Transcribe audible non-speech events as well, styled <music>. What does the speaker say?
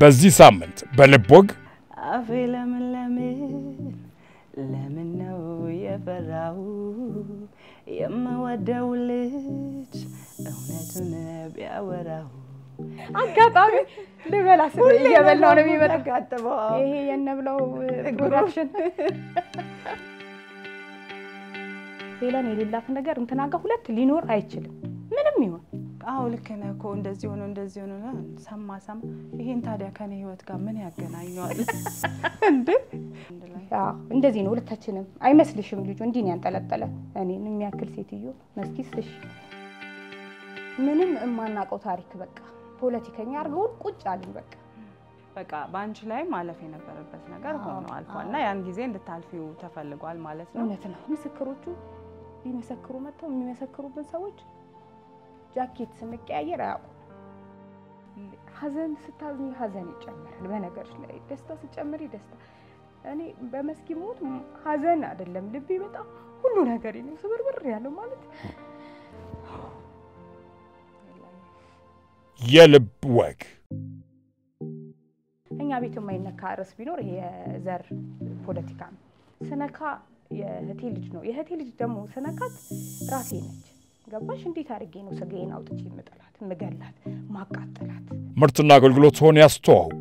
በዚህ ሳምንት በልብ ወግ አፌ ለምን ለምን? ለምን ነው የፈራው የምወደው ልጅ እውነቱን ቢያወራው። አጋጣሚ ልበላ ስል እየበላው ነው የሚመጣው። ይሄ የነብለው production። ሄለን የሌላት ነገር። እንትና ጋር ሁለት ሊኖር አይችልም። ምንም ይሁን አዎ ልክ ነህ እኮ እንደዚህ ሆኖ እንደዚህ ሆኖ ነው። ሰማ ሰማ ይሄን ታዲያ ከኔ ህይወት ጋር ምን ያገናኘዋል <laughs> እንዴ? እንደዚህ ነው ሁለታችንም። አይመስልሽም? ልጁ እንዲህ ነው ያንጠለጠለ እኔን የሚያክል ሴትዮ መስኪስ። እሺ ምንም የማናውቀው ታሪክ በቃ ፖለቲከኛ አድርገውን ቁጭ አልን በቃ በቃ በአንቺ ላይ ማለፍ የነበረበት ነገር ሆኖ አልፏል እና ያን ጊዜ እንድታልፊው ተፈልጓል ማለት ነው። እውነት ነው። ምስክሮቹ ሊመሰክሩ መጥተው የሚመሰክሩብን ሰዎች ጃኬት ስንቀያየር አያውቁም። ሀዘን ስታዝኝ ሀዘን ይጨምራል። በነገሮች ላይ ደስታ ስጨምሪ ደስታ። እኔ በመስኪ ሞት ሀዘን አይደለም ልቤ በጣም ሁሉ ነገር ነው ስብርብር ያለው ማለት የልብ ወግ እኛ ቤት የማይነካ ርዕስ ቢኖር ይሄ የዘር ፖለቲካ ነው። ስነካ የእህቴ ልጅ ነው። የእህቴ ልጅ ደግሞ ስነካት ራሴ ነች። ገባሽ? እንዴት አድርጌ ነው ስጋዬን አውጥቼ የምጥላት፣ የምገላት፣ ማቃጠላት? ምርትና አገልግሎትዎን ያስተዋውቁ።